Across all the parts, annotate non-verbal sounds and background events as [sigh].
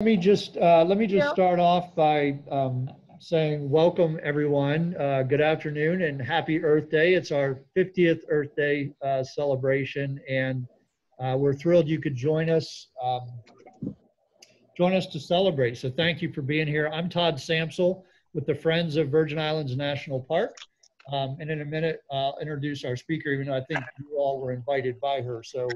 Let me just, uh, let me just start off by um, saying welcome, everyone. Uh, Good afternoon and happy Earth Day. It's our 50th Earth Day uh, celebration, and uh, we're thrilled you could join us, um, join us to celebrate. So thank you for being here. I'm Todd Samsel with the Friends of Virgin Islands National Park. Um, And in a minute, I'll introduce our speaker, even though I think you all were invited by her, so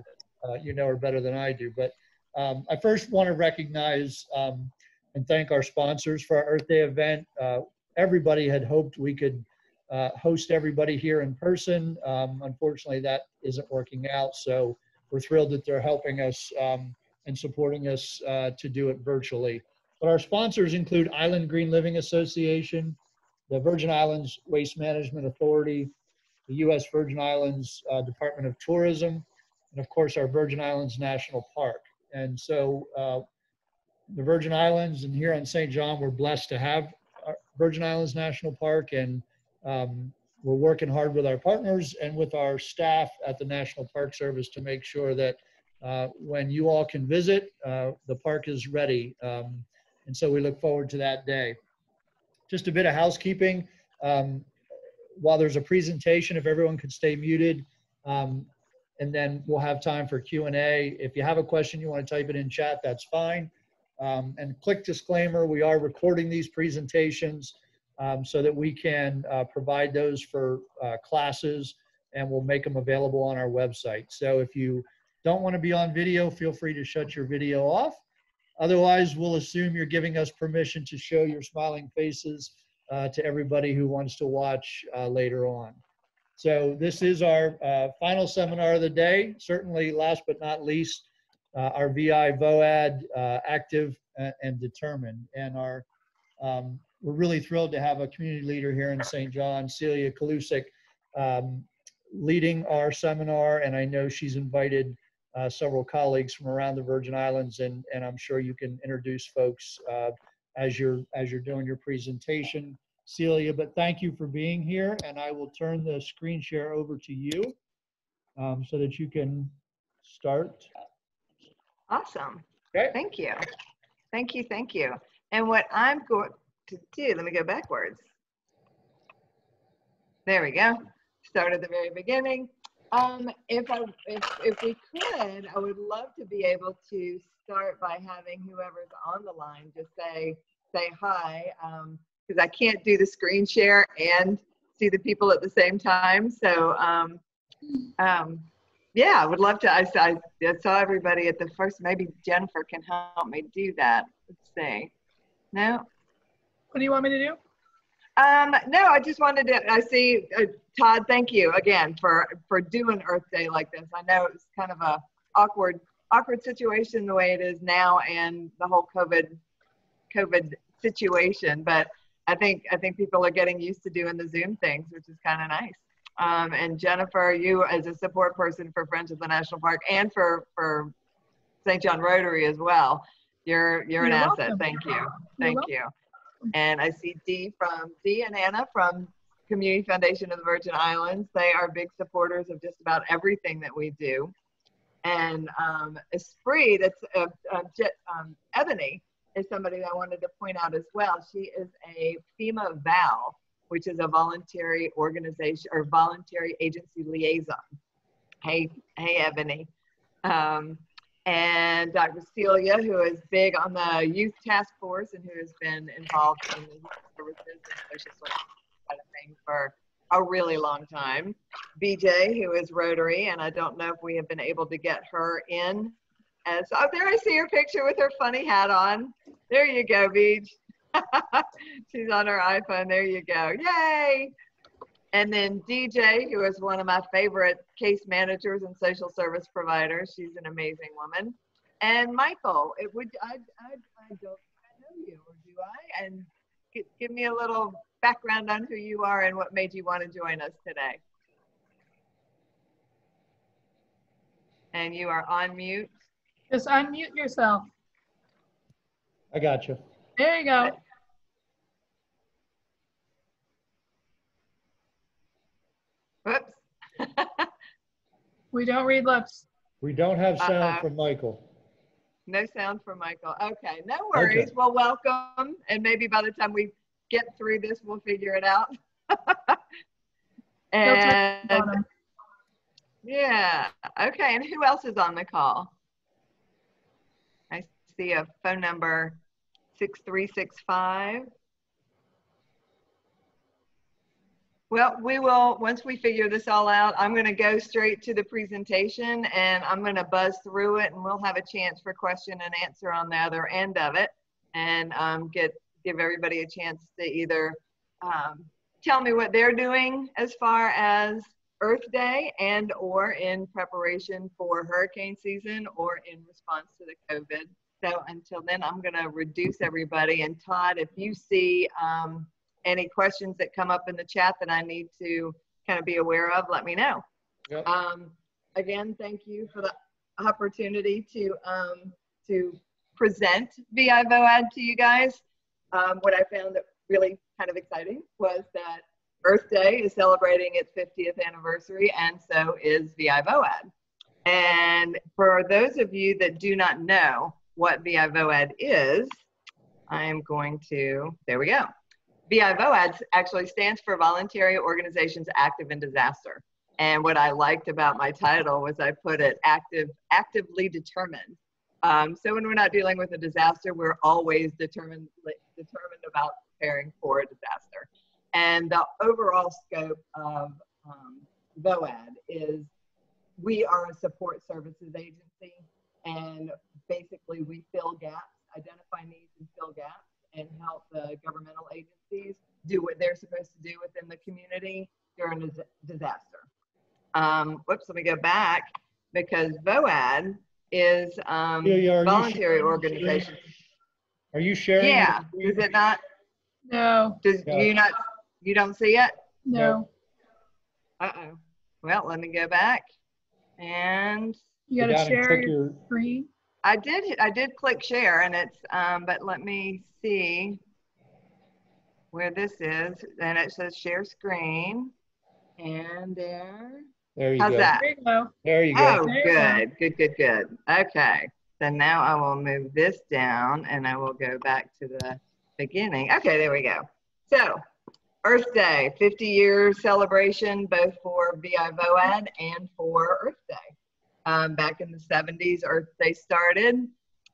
uh, you know her better than I do. But um, I first want to recognize um, and thank our sponsors for our Earth Day event. Uh, everybody had hoped we could uh, host everybody here in person. Um, unfortunately, that isn't working out. So we're thrilled that they're helping us um, and supporting us uh, to do it virtually. But our sponsors include Island Green Living Association, the Virgin Islands Waste Management Authority, the U.S. Virgin Islands uh, Department of Tourism, and of course our Virgin Islands National Park. And so uh, the Virgin Islands and here on St. John, we're blessed to have our Virgin Islands National Park and um, we're working hard with our partners and with our staff at the National Park Service to make sure that uh, when you all can visit, uh, the park is ready. Um, and so we look forward to that day. Just a bit of housekeeping. Um, while there's a presentation, if everyone could stay muted, um, and then we'll have time for Q&A. If you have a question, you want to type it in chat, that's fine. Um, and click disclaimer, we are recording these presentations um, so that we can uh, provide those for uh, classes and we'll make them available on our website. So if you don't want to be on video, feel free to shut your video off. Otherwise, we'll assume you're giving us permission to show your smiling faces uh, to everybody who wants to watch uh, later on. So this is our uh, final seminar of the day. Certainly, last but not least, uh, our VI VOAD uh, active and, and determined. And our um, we're really thrilled to have a community leader here in St. John, Celia Kalousek, um, leading our seminar. And I know she's invited uh, several colleagues from around the Virgin Islands, and, and I'm sure you can introduce folks uh, as you're as you're doing your presentation. Celia, but thank you for being here. And I will turn the screen share over to you um, so that you can start. Awesome. Okay. Thank you. Thank you. Thank you. And what I'm going to do, let me go backwards. There we go. Start at the very beginning. Um, if I if if we could, I would love to be able to start by having whoever's on the line just say say hi. Um, because I can't do the screen share and see the people at the same time. So, um, um, yeah, I would love to. I saw, I saw everybody at the first. Maybe Jennifer can help me do that. Let's see. No, What do you want me to do? um, no. I just wanted to. I see uh, Todd. Thank you again for for doing Earth Day like this. I know it's kind of a awkward awkward situation the way it is now, and the whole COVID COVID situation, but I think I think people are getting used to doing the Zoom things, which is kind of nice. Um, and Jennifer, you as a support person for Friends of the National Park and for for St. John Rotary as well, you're you're an You're asset. welcome. Thank you, You're thank you. And I see Dee from Dee and Anna from Community Foundation of the Virgin Islands. They are big supporters of just about everything that we do. And um, Esprit, that's uh, uh, um, Ebony, is somebody I wanted to point out as well. She is a FEMA VAL, which is a voluntary organization or voluntary agency liaison. Hey, hey, Ebony. Um, and Dr. Celia, who is big on the youth task force and who has been involved in the youth services and social services kind of thing for a really long time. BJ, who is Rotary, and I don't know if we have been able to get her in as oh there I see her picture with her funny hat on. There you go, Beach. [laughs] She's on her iPhone. There you go. Yay! And then DJ, who is one of my favorite case managers and social service providers. She's an amazing woman. And Michael, it would I I, I don't know you or do I? And gi- give me a little background on who you are and what made you want to join us today. And you are on mute. Just unmute yourself. I got you. There you go. Whoops. [laughs] We don't read lips. We don't have sound Uh-uh. from Michael. No sound from Michael. Okay, no worries. Well, welcome. And maybe by the time we get through this, we'll figure it out. [laughs] and yeah, okay. And who else is on the call? A phone number 6365. Well, we will, once we figure this all out, I'm going to go straight to the presentation and I'm going to buzz through it and we'll have a chance for question and answer on the other end of it and um, get give everybody a chance to either um, tell me what they're doing as far as Earth Day and or in preparation for hurricane season or in response to the COVID. So until then, I'm going to reduce everybody. And Todd, if you see um, any questions that come up in the chat that I need to kind of be aware of, let me know. Yep. Um, again, thank you for the opportunity to um, to present VI VOAD to you guys. Um, what I found that really kind of exciting was that Earth Day is celebrating its 50th anniversary, and so is VI VOAD. And for those of you that do not know what VI VOAD is, I am going to, there we go. VI VOAD actually stands for Voluntary Organizations Active in Disaster. And what I liked about my title was I put it active, actively determined. Um, so when we're not dealing with a disaster, we're always determined, determined about preparing for a disaster. And the overall scope of um, VOAD is we are a support services agency, and basically we fill gaps, identify needs and fill gaps, and help the governmental agencies do what they're supposed to do within the community during a disaster. Um, whoops, let me go back because VOAD is um, Yeah, yeah, are you voluntary sharing- organization. Are you sharing? Yeah, is it not? No, Does Yeah. you not? You don't see it? no. Uh oh. Well, let me go back. And You gotta down and share click your screen. I did. I did click share, and it's. Um, but let me see where this is. And it says share screen. And there. There you How's go. that? There you go. There you Oh, go. There you go. good, good, good, good. Okay. So now I will move this down and I will go back to the beginning. Okay, there we go. So, Earth Day, 50 year celebration both for VI VOAD and for Earth Day. Um, back in the 70s, Earth Day started.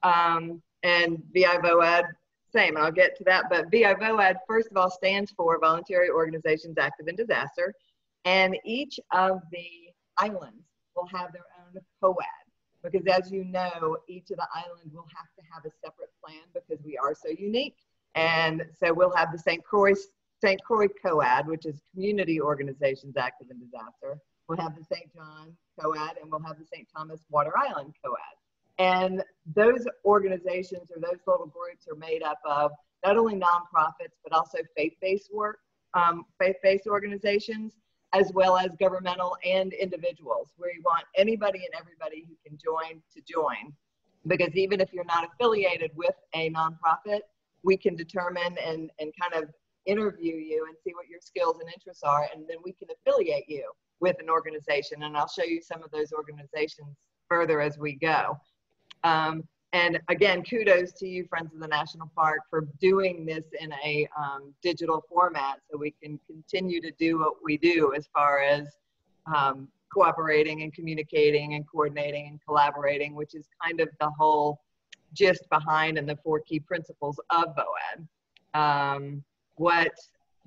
Um, and VI VOAD, same, I'll get to that. But VI VOAD, first of all, stands for Voluntary Organizations Active in Disaster. And each of the islands will have their own COAD because as you know, each of the islands will have to have a separate plan because we are so unique. And so we'll have the St. Croix, St. Croix COAD, which is Community Organizations Active in Disaster. We'll have the St. John COAD and we'll have the St. Thomas Water Island COAD. And those organizations or those little groups are made up of not only nonprofits, but also faith-based work, um, faith-based organizations as well as governmental and individuals. We want anybody and everybody who can join to join. Because even if you're not affiliated with a nonprofit, we can determine and, and kind of interview you and see what your skills and interests are, and then we can affiliate you with an organization. And I'll show you some of those organizations further as we go. Um, and again, kudos to you, Friends of the National Park, for doing this in a um, digital format so we can continue to do what we do as far as um, cooperating and communicating and coordinating and collaborating, which is kind of the whole gist behind and the four key principles of VOAD. Um, what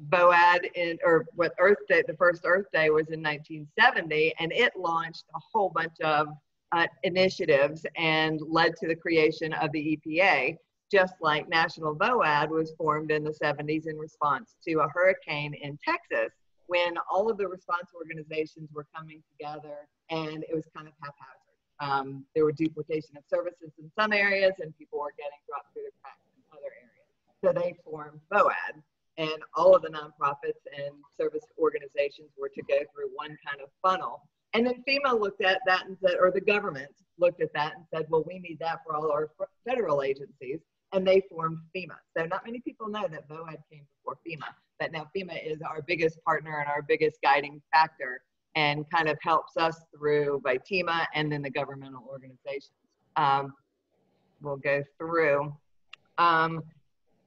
VOAD in, or what Earth Day, the first Earth Day was in 1970, and it launched a whole bunch of uh, initiatives and led to the creation of the EPA, just like National VOAD was formed in the 70s in response to a hurricane in Texas when all of the response organizations were coming together and it was kind of haphazard. Um, there were duplication of services in some areas and people were getting dropped through the cracks in other areas. So they formed VOAD and all of the nonprofits and service organizations were to go through one kind of funnel and then FEMA looked at that and said, or the government looked at that and said, well, we need that for all our federal agencies. And they formed FEMA. So not many people know that VOAD came before FEMA, but now FEMA is our biggest partner and our biggest guiding factor and kind of helps us through VITEMA and then the governmental organizations. Um, we'll go through. Um,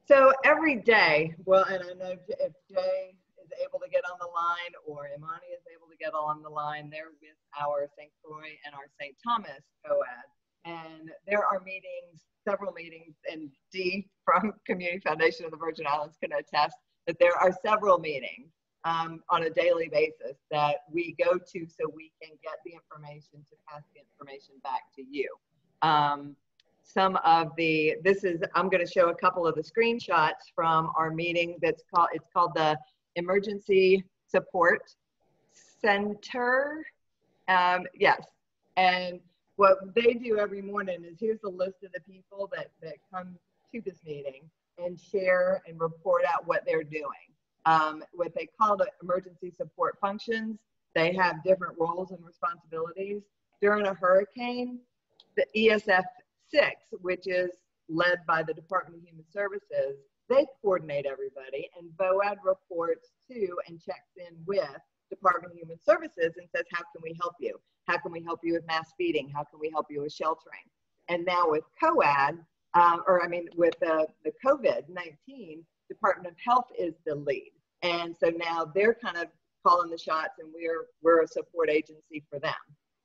so every day, well, and I know if Jay is able to get on the line or Imani is able to get on the line, they're with our St. Croix and our St. Thomas COAD. And there are meetings, several meetings, and Dee from Community Foundation of the Virgin Islands can attest that there are several meetings um, on a daily basis that we go to so we can get the information to pass the information back to you. Um, some of the, this is, I'm going to show a couple of the screenshots from our meeting that's called, it's called the Emergency Support Center. Um, yes. And what they do every morning is here's a list of the people that, that come to this meeting and share and report out what they're doing. Um, what they call the emergency support functions, they have different roles and responsibilities. During a hurricane, the ESF 6, which is led by the Department of Human Services, they coordinate everybody, and VOAD reports to and checks in with Department of Human Services and says, how can we help you? How can we help you with mass feeding? How can we help you with sheltering? And now with COAD, um, or I mean with the, the COVID-19, Department of Health is the lead. And so now they're kind of calling the shots and we're, we're a support agency for them.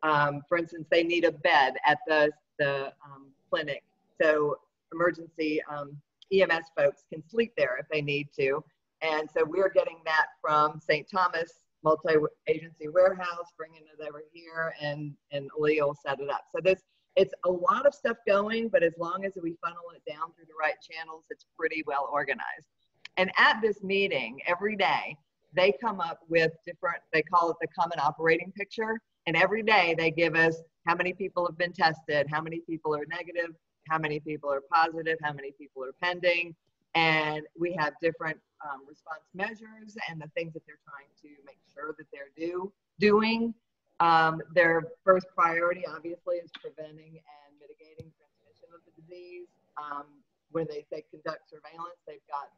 Um, for instance, they need a bed at the, the um, clinic. So emergency um, EMS folks can sleep there if they need to. And so we're getting that from St. Thomas multi-agency warehouse, bringing it over here, and and Leo will set it up. So this it's a lot of stuff going, but as long as we funnel it down through the right channels, it's pretty well organized. And at this meeting every day, they come up with different. They call it the common operating picture, and every day they give us how many people have been tested, how many people are negative, how many people are positive, how many people are pending, and we have different um, response measures and the things that they're trying to make sure that they're do, doing. Um, their first priority, obviously, is preventing and mitigating transmission of the disease. Um, when they say conduct surveillance, they've got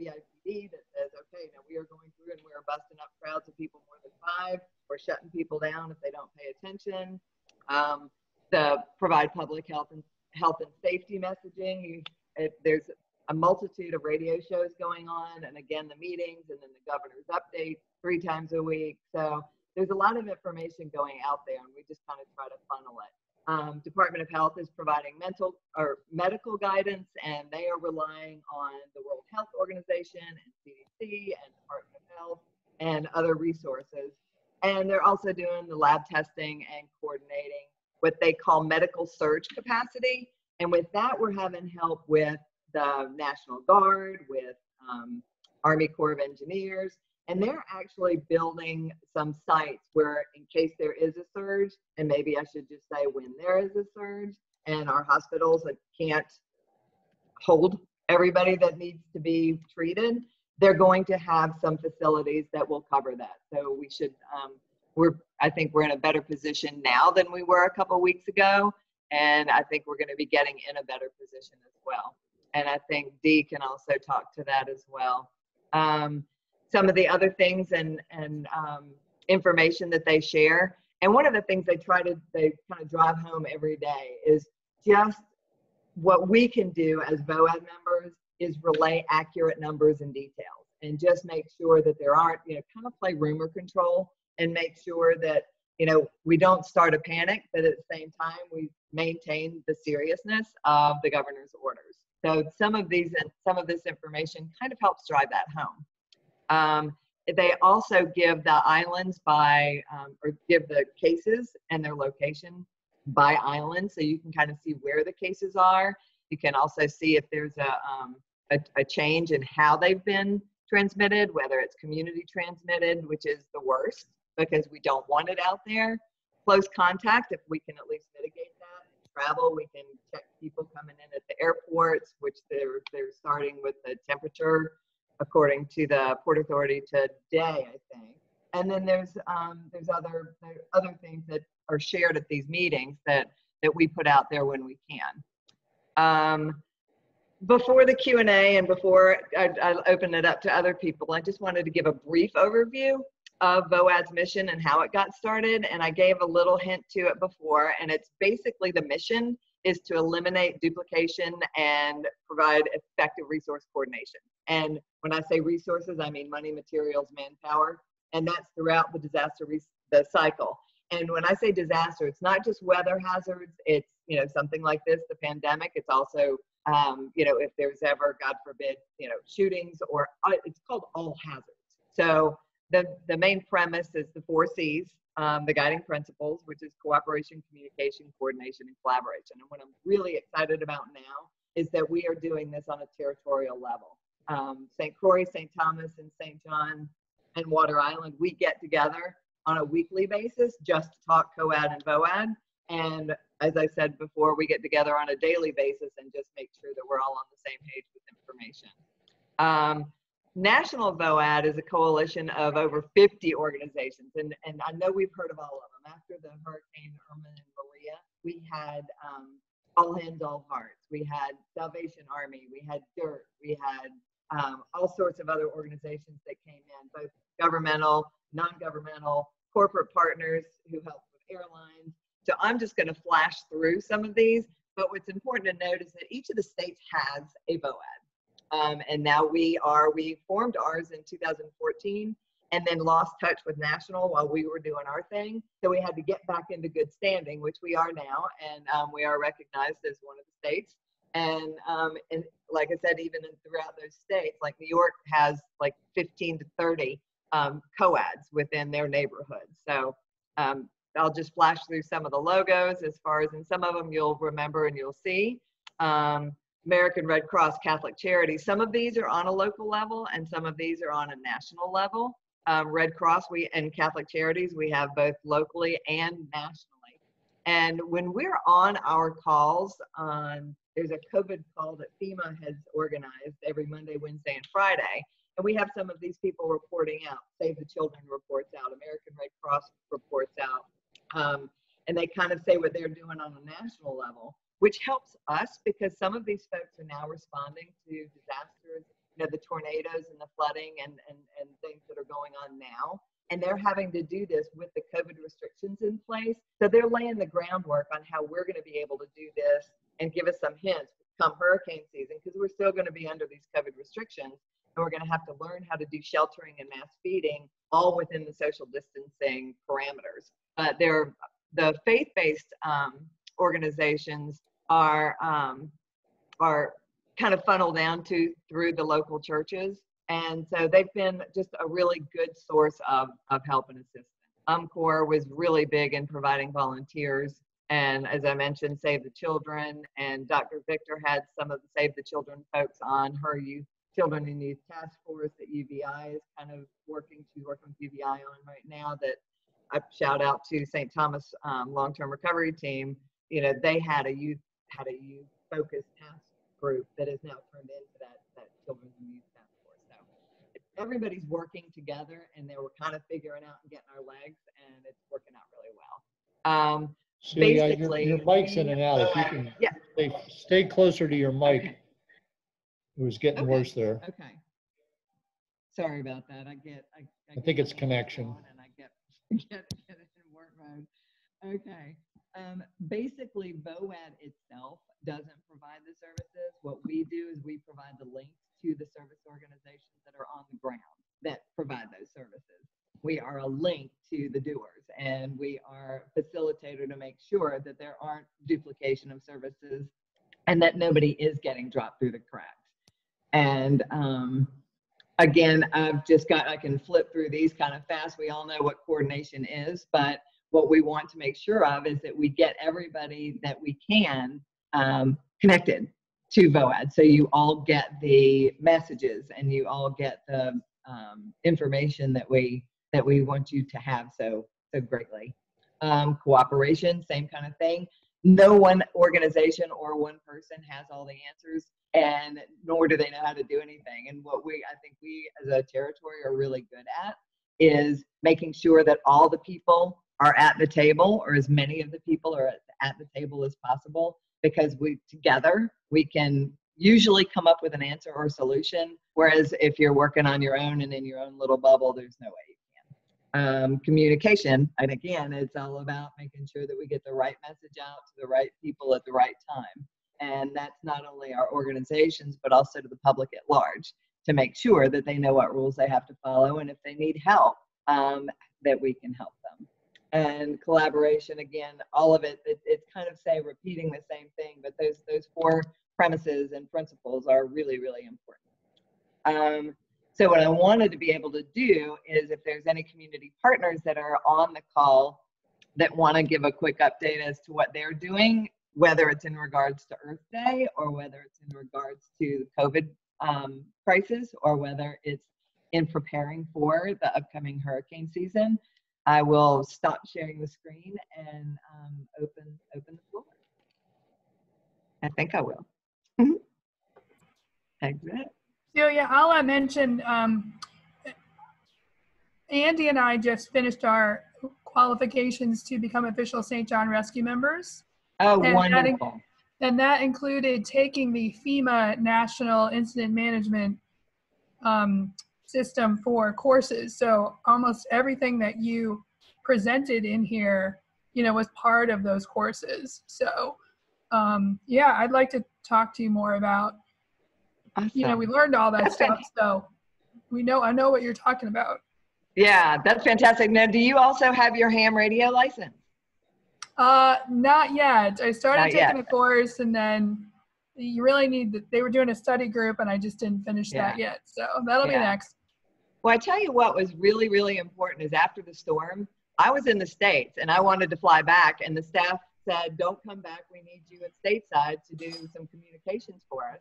VIPD that says, okay, now we are going through and we are busting up crowds of people more than five. We're shutting people down if they don't pay attention. Um, the provide public health and health and safety messaging. You, there's a multitude of radio shows going on, and again, the meetings, and then the governor's updates three times a week. So there's a lot of information going out there, and we just kind of try to funnel it. Um, Department of Health is providing mental or medical guidance, and they are relying on the World Health Organization and CDC and Department of Health and other resources. And they're also doing the lab testing and coordinating what they call medical surge capacity. And with that, we're having help with the National Guard, with um, Army Corps of Engineers, and they're actually building some sites where, in case there is a surge, and maybe I should just say when there is a surge, and our hospitals can't hold everybody that needs to be treated, they're going to have some facilities that will cover that. So we should, um, we're, I think we're in a better position now than we were a couple weeks ago, and I think we're going to be getting in a better position as well. And I think Dee can also talk to that as well. Um, some of the other things and and um, information that they share. And one of the things they try to they kind of drive home every day is just what we can do as VOAD members is relay accurate numbers and details and just make sure that there aren't, you know, kind of play rumor control and make sure that, you know, we don't start a panic, but at the same time, we maintain the seriousness of the governor's orders. So some of these and some of this information kind of helps drive that home. Um, they also give the islands by, um, or give the cases and their location by island, so you can kind of see where the cases are. You can also see if there's a, um, a, a change in how they've been transmitted, whether it's community transmitted, which is the worst because we don't want it out there. Close contact, if we can at least mitigate that. Travel, we can check people coming in at the airports, which they're they're starting with the temperature according to the Port Authority today, I think. And then there's um, there's other there other things that are shared at these meetings that that we put out there when we can. Um, before the Q&A and before I, I open it up to other people, I just wanted to give a brief overview of VOAD's mission and how it got started. And I gave a little hint to it before, and it's basically the mission is to eliminate duplication and provide effective resource coordination. And when I say resources, I mean money, materials, manpower, and that's throughout the disaster re- the cycle. And when I say disaster, it's not just weather hazards. It's you know something like this, the pandemic. It's also um, you know if there's ever, God forbid, you know shootings or uh, it's called all hazards. So the the main premise is the four C's, um, the guiding principles, which is cooperation, communication, coordination, and collaboration. And what I'm really excited about now is that we are doing this on a territorial level. Um, St. Croix, St. Thomas, and St. John and Water Island, we get together on a weekly basis just to talk COAD and VOAD. And as I said before, we get together on a daily basis and just make sure that we're all on the same page with information. Um, National VOAD is a coalition of over 50 organizations, and, and I know we've heard of all of them. After the Hurricane Irma and Maria, we had um, All Hands, All Hearts, we had Salvation Army, we had DIRT, we had um, all sorts of other organizations that came in, both governmental, non-governmental, corporate partners who helped with airlines. So I'm just going to flash through some of these, but what's important to note is that each of the states has a VOAD. Um, and now we are, we formed ours in 2014 and then lost touch with national while we were doing our thing. So we had to get back into good standing, which we are now. And um, we are recognized as one of the states. And, um, and like I said, even in, throughout those states, like New York has like 15 to 30 um, COADs within their neighborhoods. So um, I'll just flash through some of the logos as far as, and some of them you'll remember and you'll see. Um, American Red Cross Catholic Charities. Some of these are on a local level and some of these are on a national level. Um, Red Cross we and Catholic Charities, we have both locally and nationally. And when we're on our calls on, there's a COVID call that FEMA has organized every Monday, Wednesday, and Friday. And we have some of these people reporting out. Save the Children reports out, American Red Cross reports out. Um, and they kind of say what they're doing on a national level which helps us because some of these folks are now responding to disasters, you know, the tornadoes and the flooding and, and, and things that are going on now. And they're having to do this with the COVID restrictions in place. So they're laying the groundwork on how we're going to be able to do this and give us some hints come hurricane season because we're still going to be under these COVID restrictions. And we're going to have to learn how to do sheltering and mass feeding all within the social distancing parameters. But they're the faith-based um, organizations are um, are kind of funneled down to through the local churches, and so they've been just a really good source of of help and assistance. UMCOR was really big in providing volunteers, and as I mentioned, Save the Children, and Dr. Victor had some of the Save the Children folks on her youth Children and Youth Task Force that UVI is kind of working. She's working with UVI on right now. That I shout out to St. Thomas um, Long Term Recovery Team you know, they had a youth had a youth focused task group that has now turned into that that children's and youth task force. So everybody's working together, and they were kind of figuring out and getting our legs, and it's working out really well. Um, See, uh, your, Basically, your mic's in and out. If you can Yeah. stay, stay closer to your mic. Okay. It was getting Okay. worse there. Okay. Sorry about that. I get. I, I get think it's connection. And I get get [laughs] get it in work mode. Okay. Um, basically, VOAD itself doesn't provide the services. What we do is we provide the links to the service organizations that are on the ground that provide those services. We are a link to the doers, and we are facilitator to make sure that there aren't duplication of services and that nobody is getting dropped through the cracks. And um, again, I've just got, I can flip through these kind of fast. We all know what coordination is, but what we want to make sure of is that we get everybody that we can um, connected to VOAD. So you all get the messages and you all get the um, information that we that we want you to have so so greatly. Um, cooperation, same kind of thing. No one organization or one person has all the answers, and nor do they know how to do anything. And what we, I think we as a territory are really good at is making sure that all the people are at the table, or as many of the people are at, the table as possible, because we together we can usually come up with an answer or solution. Whereas if you're working on your own and in your own little bubble, there's no way you can. um, communication. And again, it's all about making sure that we get the right message out to the right people at the right time. And that's not only our organizations, but also to the public at large to make sure that they know what rules they have to follow and if they need help, um, that we can help them. And collaboration, again, all of it, it, it's kind of say repeating the same thing, but those those four premises and principles are really, really important. Um, so what I wanted to be able to do is if there's any community partners that are on the call that want to give a quick update as to what they're doing, whether it's in regards to Earth Day or whether it's in regards to the COVID um, crisis or whether it's in preparing for the upcoming hurricane season, I will stop sharing the screen and um, open open the floor. I think I will. Exit. Celia, I'll uh, mention, um, Andy and I just finished our qualifications to become official St. John Rescue members. Oh, And adding- wonderful. And that included taking the FEMA National Incident Management um, System for courses. So almost everything that you presented in here, you know, was part of those courses. So um, yeah, I'd like to talk to you more about, you know, we learned all that That's stuff. So we know, I know what you're talking about. Yeah, that's fantastic. Now, do you also have your ham radio license? Uh, not yet. I started Not yet. taking a course and then you really need, to- they were doing a study group and I just didn't finish that yet. So that'll be next. Well, I tell you what was really, really important is after the storm, I was in the States and I wanted to fly back, and the staff said, Don't come back. We need you at stateside to do some communications for us.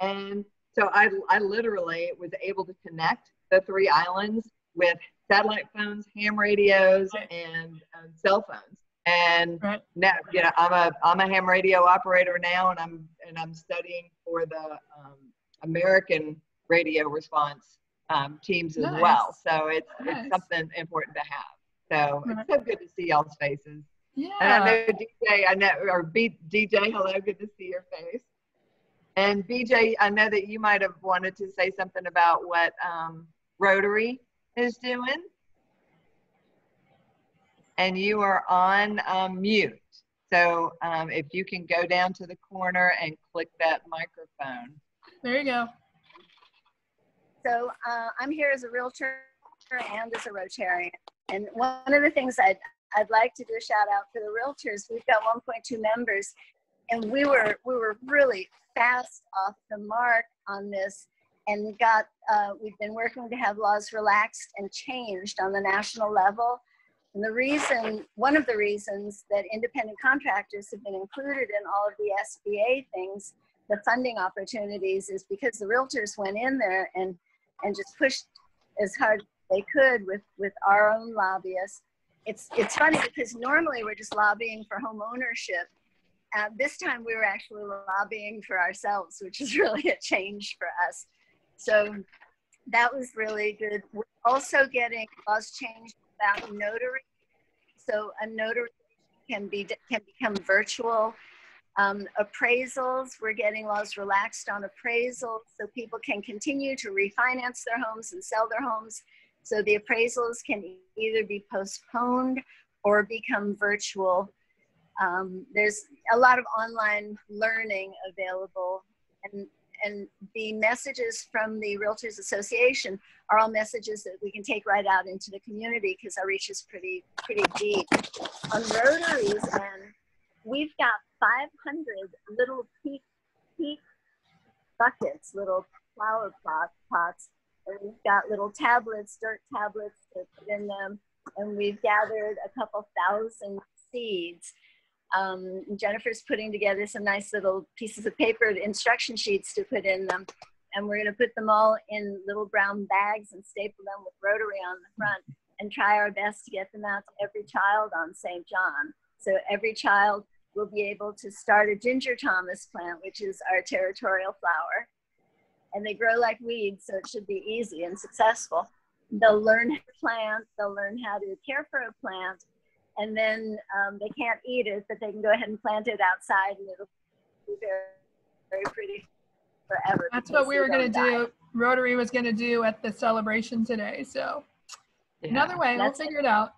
And so I, I literally was able to connect the three islands with satellite phones, ham radios, and um, cell phones. And Right. now, you know, I'm a I'm a ham radio operator now, and I'm and I'm studying for the um, American radio response um, teams as Nice. well. So it's Nice. it's something important to have. So it's so good to see y'all's faces. Yeah. And I know DJ, I know, or B, DJ, hello, good to see your face. And BJ, I know that you might have wanted to say something about what um, Rotary is doing. And you are on um, mute. So um, if you can go down to the corner and click that microphone. There you go. So uh, I'm here as a realtor and as a Rotarian. And one of the things I'd, I'd like to do a shout out for the realtors. We've got 1.2 members, and we were we were really fast off the mark on this, and got uh, we've been working to have laws relaxed and changed on the national level. And the reason, one of the reasons that independent contractors have been included in all of the SBA things, the funding opportunities, is because the realtors went in there and and just pushed as hard as they could with with our own lobbyists. It's it's funny because normally we're just lobbying for home ownership. Uh, this time we were actually lobbying for ourselves, which is [laughs] really a change for us. So that was really good. We're also getting laws changed about notary. So a notary can be can become virtual. Um, appraisals, we're getting laws relaxed on appraisals so people can continue to refinance their homes and sell their homes. So the appraisals can either be postponed or become virtual. Um, there's a lot of online learning available and and the messages from the Realtors Association are all messages that we can take right out into the community because our reach is pretty pretty deep. On Rotaries and we've got 500 little peak, peak buckets, little flower pot, pots, and we've got little tablets, dirt tablets to put in them, and we've gathered a couple thousand seeds. Um, Jennifer's putting together some nice little pieces of paper, instruction sheets to put in them, and we're going to put them all in little brown bags and staple them with Rotary on the front, and try our best to get them out to every child on St. John. So every child will be able to start a ginger Thomas plant, which is our territorial flower. And they grow like weeds, so it should be easy and successful. They'll learn how to plant, they'll learn how to care for a plant, and then um, they can't eat it, but they can go ahead and plant it outside and it'll be very, very pretty forever. That's what we were gonna don't die. do. Rotary was gonna do at the celebration today. So Yeah. Another way, we'll figure it out.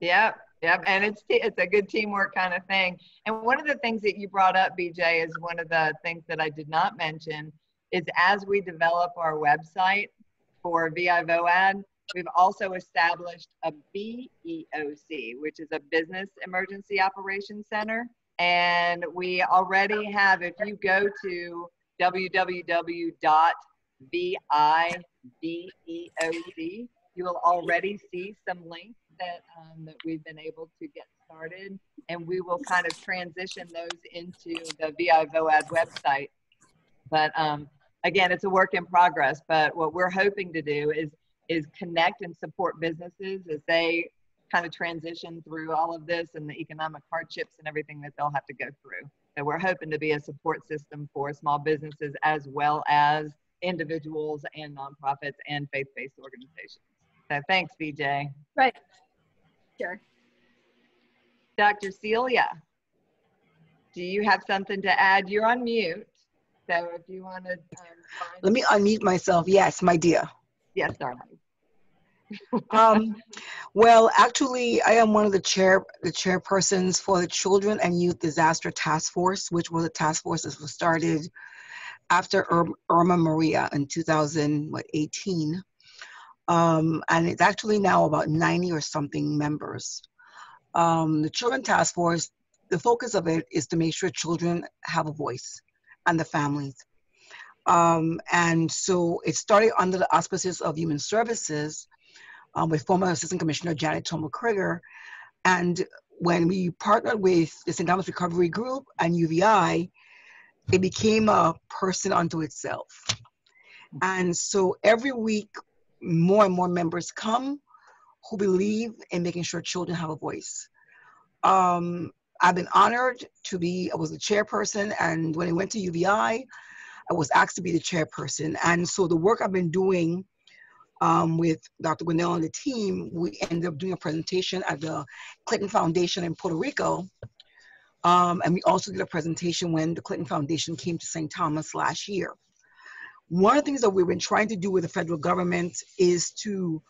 Yep, yep, and it's it's a good teamwork kind of thing. And one of the things that you brought up, BJ, is one of the things that I did not mention is as we develop our website for VI VOAD, we've also established a BEOC, which is a Business Emergency Operations Center. And we already have, if you go to www.vibeoc, you will already see some links that um, that we've been able to get started, and we will kind of transition those into the VI VOAD website. But um, again, it's a work in progress. But what we're hoping to do is is connect and support businesses as they kind of transition through all of this and the economic hardships and everything that they'll have to go through. So we're hoping to be a support system for small businesses as well as individuals and nonprofits and faith-based organizations. So thanks, BJ. Right. Sure. Dr. Celia, do you have something to add? You're on mute. So if you want to. Um, Let me unmute myself. Yes, my dear. Yes, darling. Um, well, actually, I am one of the chair, the chairpersons for the Children and Youth Disaster Task Force, which was a task force that was started after Irma Maria in 2018. Um, and it's actually now about 90 or something members. Um, the Children Task Force, the focus of it is to make sure children have a voice and the families. Um, and so it started under the auspices of Human Services um, with former Assistant Commissioner Janet Tomo Krieger. And when we partnered with the St. Thomas Recovery Group and UVI, it became a person unto itself. And so every week, more and more members come who believe in making sure children have a voice. Um, I've been honored to be, I was the chairperson, and when I went to UVI, I was asked to be the chairperson. And so the work I've been doing um, with Dr. Gwinnell and the team, we ended up doing a presentation at the Clinton Foundation in Puerto Rico. Um, and we also did a presentation when the Clinton Foundation came to St. Thomas last year. One of the things that we've been trying to do with the federal government is to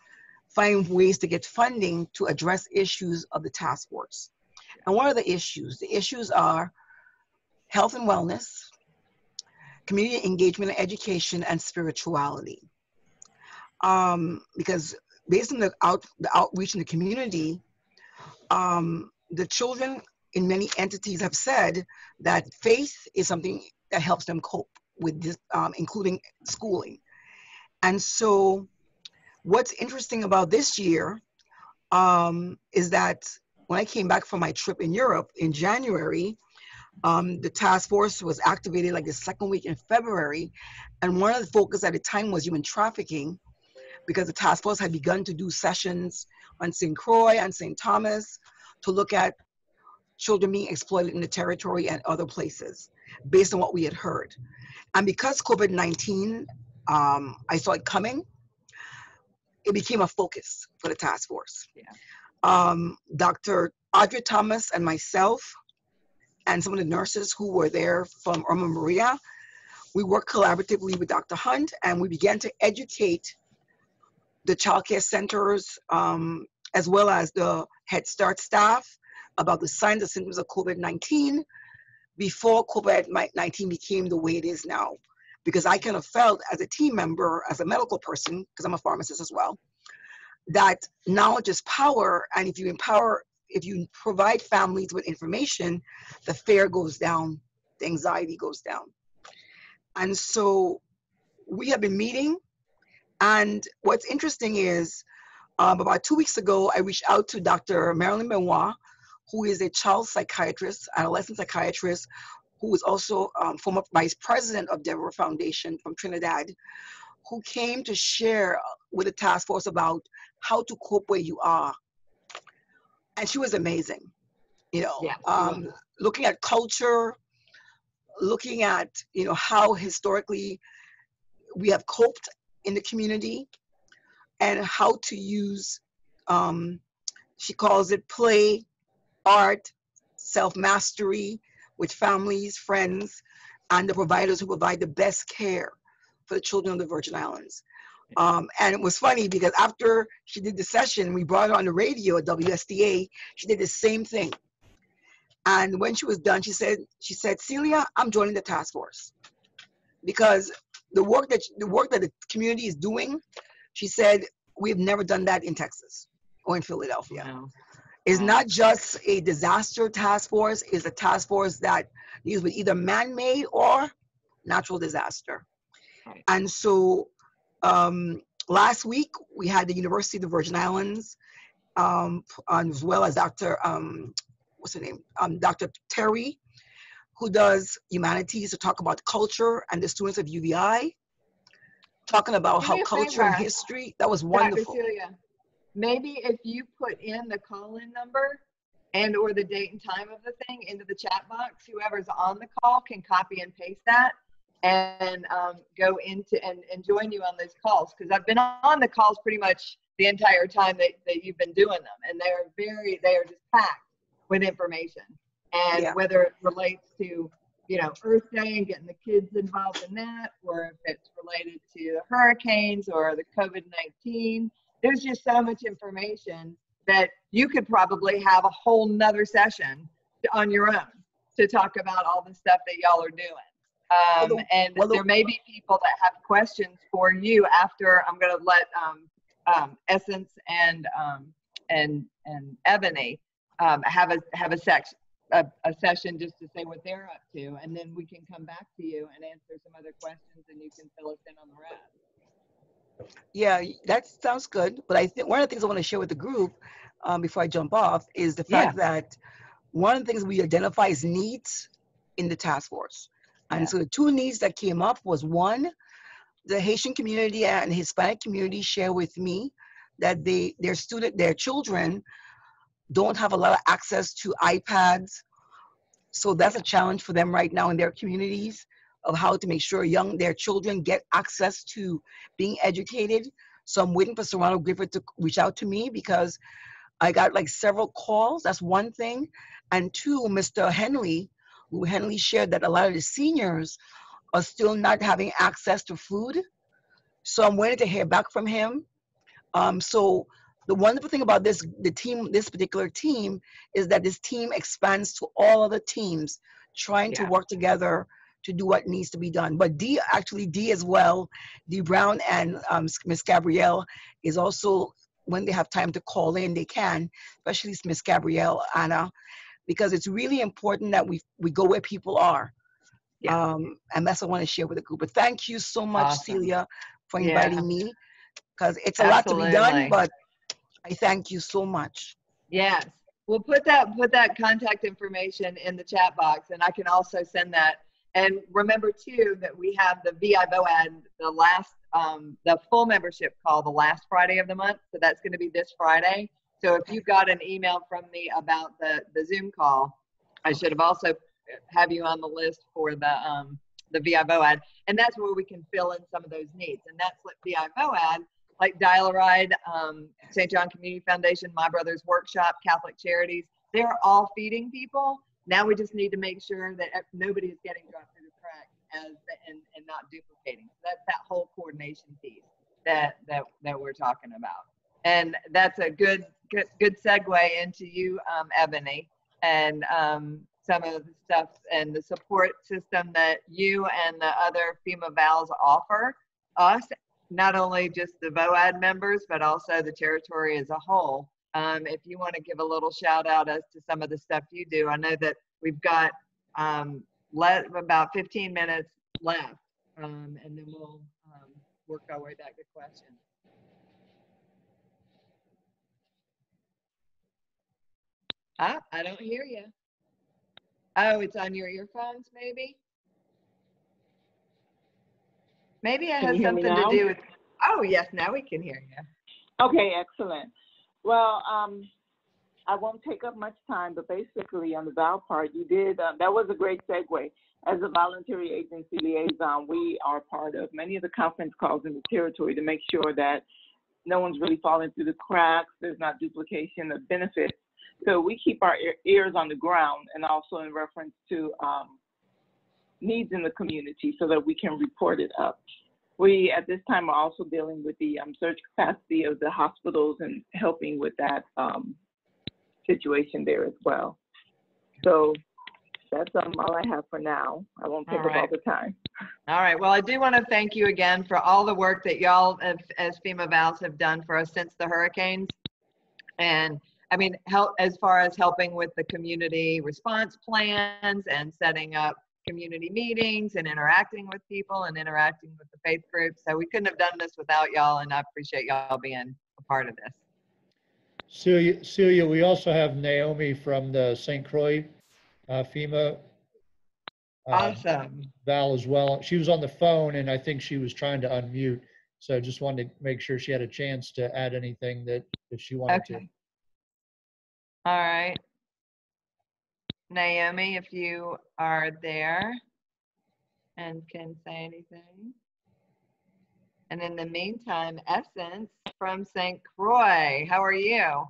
find ways to get funding to address issues of the task force. And what are the issues? The issues are health and wellness, community engagement and education, and spirituality. Um, because based on the, out, the outreach in the community, um, the children in many entities have said that faith is something that helps them cope with this, um, including schooling. And so, what's interesting about this year um, is that when I came back from my trip in Europe in January, um, the task force was activated like the second week in February. And one of the focus at the time was human trafficking because the task force had begun to do sessions on St. Croix and St. Thomas to look at children being exploited in the territory and other places based on what we had heard. And because COVID 19, um, I saw it coming, it became a focus for the task force. Yeah. Um, Dr. Audrey Thomas and myself, and some of the nurses who were there from Irma Maria, we worked collaboratively with Dr. Hunt and we began to educate the childcare centers um, as well as the Head Start staff about the signs and symptoms of COVID 19 before COVID 19 became the way it is now. Because I kind of felt as a team member, as a medical person, because I'm a pharmacist as well, that knowledge is power. And if you empower, if you provide families with information, the fear goes down, the anxiety goes down. And so we have been meeting. And what's interesting is um, about two weeks ago, I reached out to Dr. Marilyn Benoit, who is a child psychiatrist, adolescent psychiatrist, who is also um, former vice president of Deborah Foundation from Trinidad, who came to share with the task force about how to cope where you are. And she was amazing, you know, Yeah, um, looking at culture, looking at, you know, how historically we have coped in the community and how to use, um, she calls it play, art, self mastery with families, friends, and the providers who provide the best care for the children of the Virgin Islands. Um, and it was funny because after she did the session, we brought her on the radio at WSTA. She did the same thing. And when she was done, she said, "She said, Celia, I'm joining the task force because the work that the work that the community is doing." She said, "We've never done that in Texas or in Philadelphia. Wow. Wow. not just a disaster task force; it's a task force that deals with either man-made or natural disaster." And so um, last week we had the University of the Virgin Islands, um, as well as Dr. Um, what's her name? Um, Dr. Terry, who does humanities to talk about culture and the students of UVI, talking about how culture and history. That was Dr. wonderful. Celia, maybe if you put in the call-in number and or the date and time of the thing into the chat box, whoever's on the call can copy and paste that and um, go into and, and join you on those calls because I've been on the calls pretty much the entire time that, that you've been doing them and they're very they are just packed with information and Yeah. whether it relates to you know Earth Day and getting the kids involved in that or if it's related to the hurricanes or the COVID-19 there's just so much information that you could probably have a whole nother session on your own to talk about all the stuff that y'all are doing. Um, Well, the- and well, the- there may be people that have questions for you after I'm going to let um, um, Essence and um, and and Ebony um, have a have a section a, a session just to say what they're up to, and then we can come back to you and answer some other questions, and you can fill us in on the rest. Yeah, that sounds good. But I think one of the things I want to share with the group um, before I jump off is the fact that one of the things we identify as needs in the task force. And Yeah. so the two needs that came up was one, the Haitian community and Hispanic community share with me that they their student their children don't have a lot of access to iPads. So that's a challenge for them right now in their communities of how to make sure young their children get access to being educated. So I'm waiting for Serrano Griffith to reach out to me because I got like several calls. That's one thing. And two, Mr. Henley, who Henley shared that a lot of the seniors are still not having access to food. So I'm waiting to hear back from him. Um, so the wonderful thing about this, the team, this particular team, is that this team expands to all other teams trying to work together to do what needs to be done. But D, actually D as well, D Brown and um, Miss Gabrielle is also, when they have time to call in, they can, especially Miss Gabrielle, Anna, because it's really important that we, we go where people are. Yeah. Um, and that's what I want to share with the group. But thank you so much, Awesome. Celia, for Yeah. inviting me, because it's a lot to be done, but I thank you so much. Yes. We'll put that put that contact information in the chat box, and I can also send that. And remember too that we have the VI VOAD, the last um, the full membership call the last Friday of the month. So that's going to be this Friday. So if you got an email from me about the the Zoom call, I should have also have you on the list for the um, the VI VOAD, and that's where we can fill in some of those needs. And that's what VI VOAD like Dial Ride, um, St. John Community Foundation, My Brother's Workshop, Catholic Charities, they're all feeding people. Now we just need to make sure that nobody is getting dropped through the cracks as the, and, and not duplicating. So that's that whole coordination piece that, that, that we're talking about. And that's a good, good, good segue into you, um, Ebony, and um, some of the stuff and the support system that you and the other FEMA VALs offer us not only just the VOAD members, but also the territory as a whole. Um, if you want to give a little shout out as to some of the stuff you do, I know that we've got um, let, about 15 minutes left, um, and then we'll um, work our way back to questions. Ah, I don't hear you. Oh, it's on your earphones, maybe? Maybe it Can has you hear me something to do with. Oh, yes, now we can hear you. Okay, excellent. Well, um, I won't take up much time, but basically on the Val part, you did, uh, that was a great segue. As a voluntary agency liaison, we are part of many of the conference calls in the territory to make sure that no one's really falling through the cracks, there's not duplication of benefits. So we keep our ears on the ground and also in reference to um, needs in the community so that we can report it up. We at this time are also dealing with the um, surge capacity of the hospitals and helping with that um, situation there as well. So that's um, all I have for now. I won't take All up all right. the time. All right. Well, I do want to thank you again for all the work that y'all as, as FEMA Vals have done for us since the hurricanes. And I mean, help as far as helping with the community response plans and setting up community meetings and interacting with people and interacting with the faith groups. So we couldn't have done this without y'all, and I appreciate y'all being a part of this. Celia, Celia, we also have Naomi from the St. Croix uh, FEMA uh, Awesome. Val as well. She was on the phone and I think she was trying to unmute. So just wanted to make sure she had a chance to add anything that if she wanted to. All right. Naomi, if you are there and can say anything. And in the meantime, Essence from St. Croix, how are you?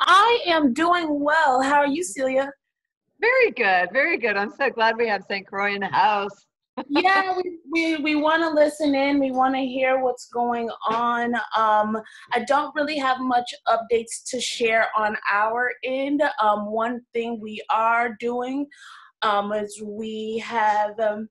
I am doing well. How are you, Celia? Very good, very good. I'm so glad we have St. Croix in the house. Yeah, we, we, we want to listen in. We want to hear what's going on. Um, I don't really have much updates to share on our end. Um, one thing we are doing um, is we have um,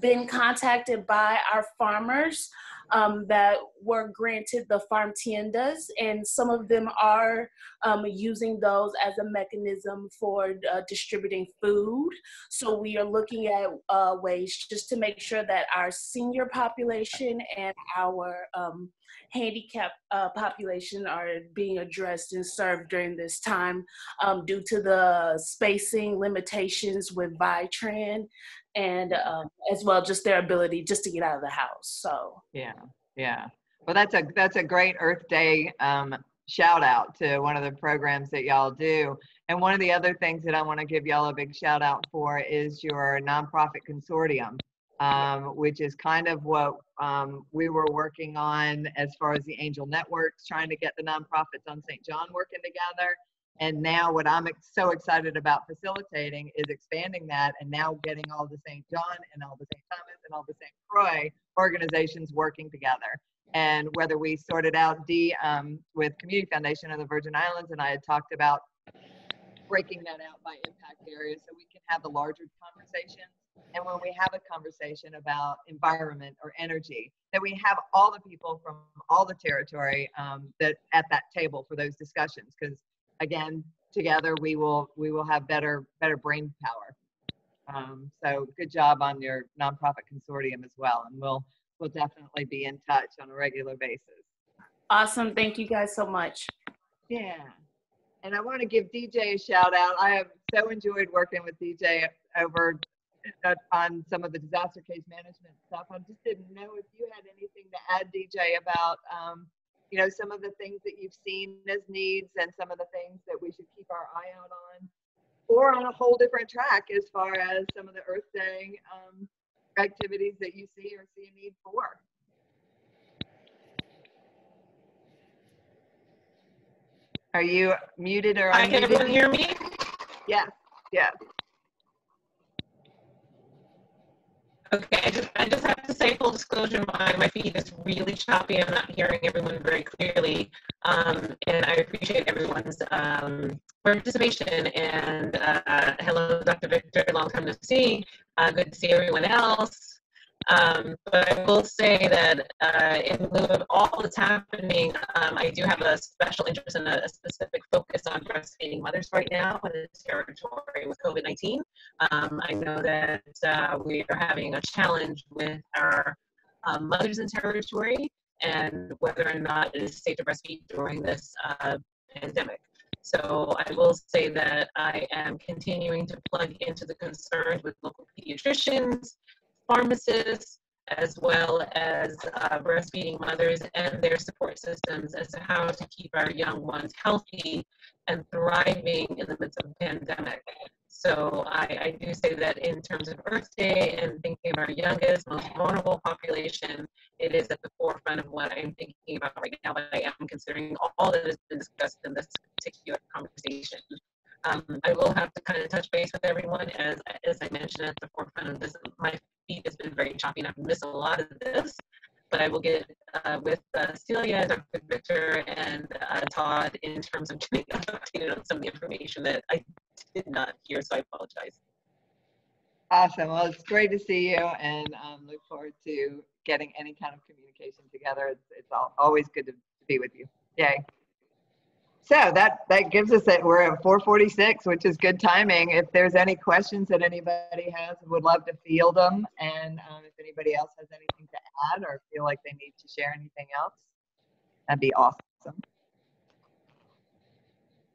been contacted by our farmers um, that were granted the farm tiendas, and some of them are um, using those as a mechanism for uh, distributing food. So we are looking at uh, ways just to make sure that our senior population and our um, handicap uh, population are being addressed and served during this time um, due to the spacing limitations with Vitran and um, as well just their ability just to get out of the house. So Yeah, yeah. Well, that's a that's a great Earth Day um, shout out to one of the programs that y'all do. And one of the other things that I want to give y'all a big shout out for is your nonprofit consortium, um, which is kind of what um, we were working on as far as the Angel Networks, trying to get the nonprofits on St. John working together. And now, what I'm so excited about facilitating is expanding that and now getting all the St. John and all the St. Thomas and all the St. Croix organizations working together. And whether we sorted out D um, with Community Foundation of the Virgin Islands, and I had talked about breaking that out by impact areas so we can have the larger conversations. And when we have a conversation about environment or energy, that we have all the people from all the territory um, that at that table for those discussions. Because again, together we will we will have better better brain power. Um, so good job on your nonprofit consortium as well, and we'll we'll definitely be in touch on a regular basis. awesome. Thank you guys so much. Yeah. And I want to give DJ a shout out. I have so enjoyed working with DJ over uh, on some of the disaster case management stuff. I just didn't know if you had anything to add, DJ, about um, you know some of the things that you've seen as needs and some of the things that we should keep our eye out on, or on a whole different track as far as some of the Earth Day um, activities that you see or see a need for. Are you muted or Hi, can everyone hear me? Yes, yes. Okay, I just, I just have to say full disclosure, my, my feed is really choppy. I'm not hearing everyone very clearly. Um, and I appreciate everyone's um, participation. And uh, hello, Dr. Victor, long time no see. Uh, good to see everyone else. Um, but I will say that uh, in lieu of all that's happening, um, I do have a special interest and a, specific focus on breastfeeding mothers right now in the territory with COVID 19. Um, I know that uh, we are having a challenge with our um, mothers in territory and whether or not it is safe to breastfeed during this uh, pandemic. So I will say that I am continuing to plug into the concerns with local pediatricians, pharmacists, as well as uh, breastfeeding mothers and their support systems as to how to keep our young ones healthy and thriving in the midst of a pandemic. So I, I do say that in terms of Earth Day and thinking of our youngest, most vulnerable population, it is at the forefront of what I'm thinking about right now, but I am considering all that has been discussed in this particular conversation. Um, I will have to kind of touch base with everyone as, as I mentioned at the forefront of this, my feed has been very choppy and I've missed a lot of this, but I will get uh, with uh, Celia, Dr. Victor, and uh, Todd in terms of [laughs] getting updated on some of the information that I did not hear, so I apologize. Awesome. Well, it's great to see you and um, look forward to getting any kind of communication together. It's, it's all, always good to be with you. Yay. So that, that gives us that we're at 446, which is good timing. If there's any questions that anybody has, would love to field them. And um, if anybody else has anything to add or feel like they need to share anything else, that'd be awesome.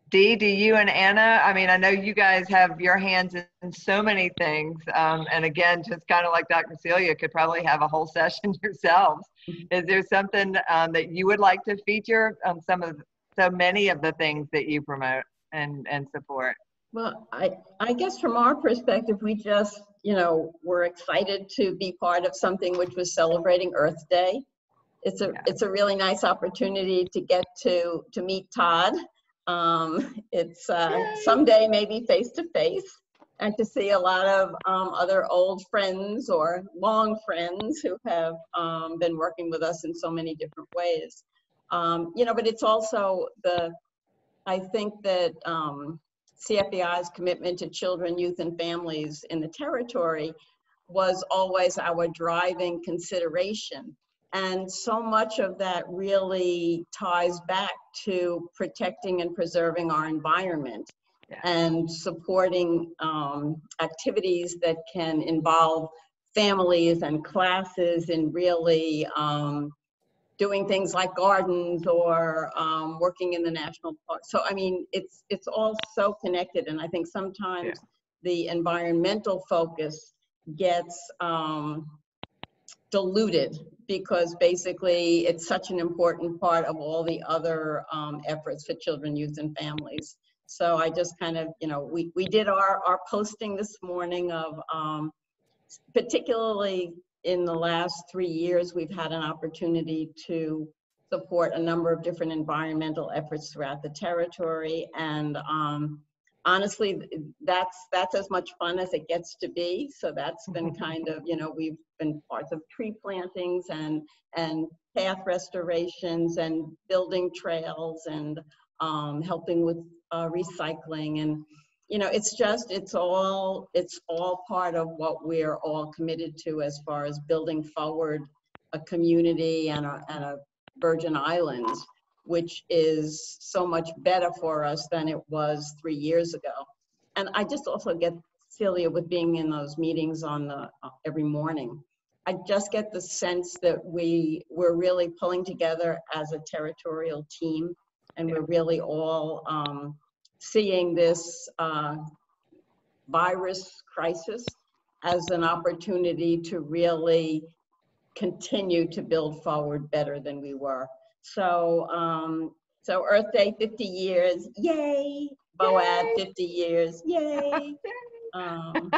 Dee, do you and Anna, I mean, I know you guys have your hands in so many things. Um, and again, just kind of like Dr. Celia could probably have a whole [laughs] session yourselves. Is there something um, that you would like to feature on some of so many of the things that you promote and, and support? Well, I, I guess from our perspective, we just, you know, we're excited to be part of something which was celebrating Earth Day. It's a, Yeah. it's a really nice opportunity to get to, to meet Todd. Um, it's uh, someday maybe face to face and to see a lot of um, other old friends or long friends who have um, been working with us in so many different ways. Um, you know, but it's also the, I think that um, CFVI's commitment to children, youth, and families in the territory was always our driving consideration. And so much of that really ties back to protecting and preserving our environment Yeah. and supporting um, activities that can involve families and classes in really um, doing things like gardens or um, working in the national park. So I mean, it's it's all so connected, and I think sometimes the environmental focus gets um, diluted because basically it's such an important part of all the other um, efforts for children, youth, and families. So I just kind of, you know, we, we did our, our posting this morning of, um, particularly in the last three years, we've had an opportunity to support a number of different environmental efforts throughout the territory. And um, honestly, that's, that's as much fun as it gets to be. So that's been kind of, you know, we've been parts of tree plantings and, and path restorations and building trails and um, helping with uh, recycling and you know it's just it's all it's all part of what we're all committed to as far as building forward a community and a, and a virgin islands which is so much better for us than it was three years ago. And i just also get celia with being in those meetings on the uh, every morning. I just get the sense that we we're really pulling together as a territorial team and we're really all um, seeing this uh, virus crisis as an opportunity to really continue to build forward better than we were. So, um, so Earth Day 50 years, yay! VOAD 50 years, yay! [laughs] Um,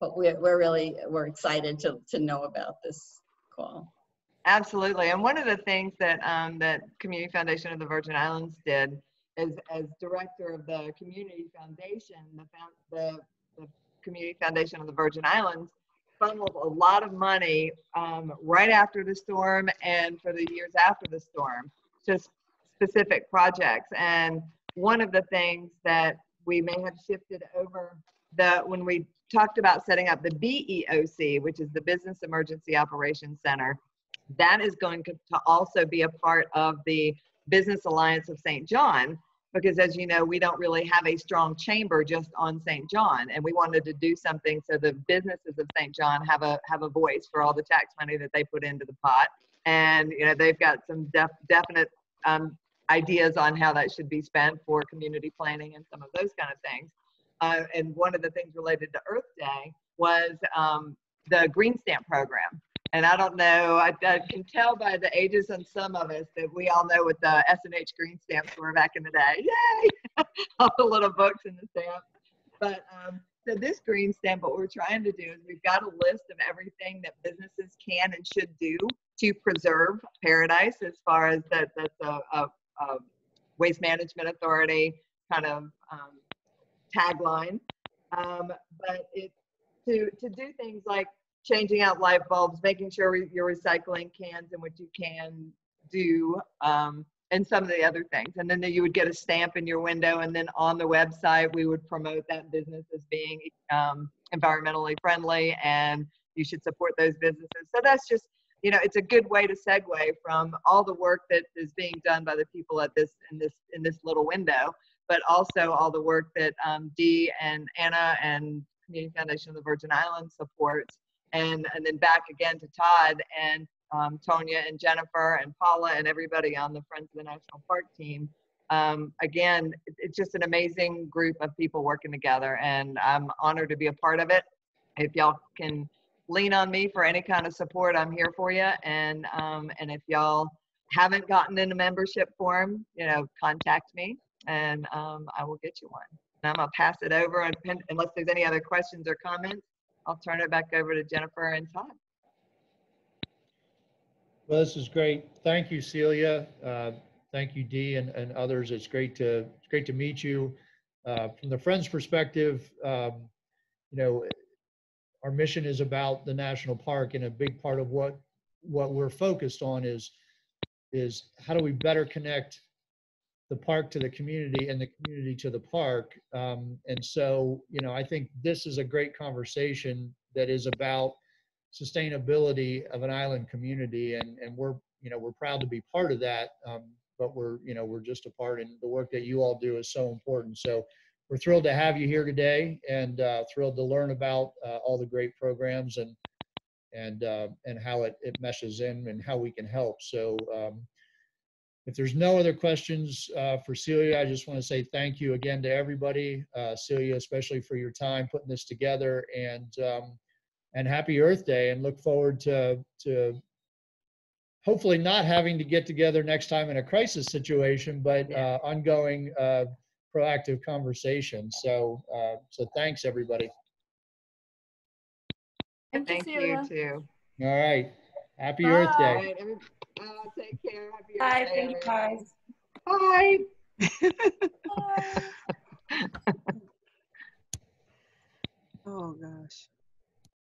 but we're, we're really, we're excited to, to know about this call. Absolutely. And one of the things that um, that Community Foundation of the Virgin Islands did is, as director of the Community Foundation, the, the, the Community Foundation of the Virgin Islands funneled a lot of money um, right after the storm and for the years after the storm, just specific projects. And one of the things that we may have shifted over the when we talked about setting up the BEOC, which is the Business Emergency Operations Center, that is going to to also be a part of the Business Alliance of St. John, because as you know, we don't really have a strong chamber just on St. John, and we wanted to do something so the businesses of St. John have a have a voice for all the tax money that they put into the pot, and you know they've got some def, definite um, ideas on how that should be spent for community planning and some of those kind of things. Uh, and one of the things related to Earth Day was um, the Green Stamp program. And I don't know, I, I can tell by the ages on some of us that we all know what the S&H green stamps were back in the day. Yay! [laughs] all the little books and the stamps. But um, so this green stamp, what we're trying to do is we've got a list of everything that businesses can and should do to preserve paradise as far as that that's a waste management authority kind of um, tagline. Um, but it's to, to do things like changing out light bulbs, making sure you're recycling cans and what you can do, um, and some of the other things. And then you would get a stamp in your window, and then on the website, we would promote that business as being um, environmentally friendly and you should support those businesses. So that's just, you know, it's a good way to segue from all the work that is being done by the people at this in this in this little window, but also all the work that um, Dee and Anna and Community Foundation of the Virgin Islands supports, and and then back again to Todd and um, Tonya and Jennifer and Paula and everybody on the Friends of the National Park team. Um, again, it's just an amazing group of people working together, and I'm honored to be a part of it. If y'all can lean on me for any kind of support, I'm here for you. And um, and if y'all haven't gotten in a membership form, you know, contact me, and um, I will get you one. And I'm gonna pass it over, and unless there's any other questions or comments, I'll turn it back over to Jennifer and Todd. Well, this is great. Thank you, Celia. Uh, thank you, Dee, and, and others. It's great to it's great to meet you. Uh, from the Friends perspective, um, you know, our mission is about the national park, and a big part of what what we're focused on is is how do we better connect the park to the community and the community to the park. Um, and so, you know, I think this is a great conversation that is about sustainability of an island community and and we're you know we're proud to be part of that um, but we're you know we're just a part and the work that you all do is so important so we're thrilled to have you here today and uh, thrilled to learn about uh, all the great programs and and uh, and how it, it meshes in and how we can help so um, if there's no other questions uh, for Celia, I just want to say thank you again to everybody, uh, Celia, especially for your time putting this together. And um, and happy Earth Day and look forward to, to hopefully not having to get together next time in a crisis situation, but uh, ongoing uh, proactive conversation. So, uh, so thanks everybody. Thank, Thank you, you too. All right. Happy Bye. Earth Day. Right, uh, take care. Happy Bye. Day, thank you guys. Bye. [laughs] [laughs] oh gosh.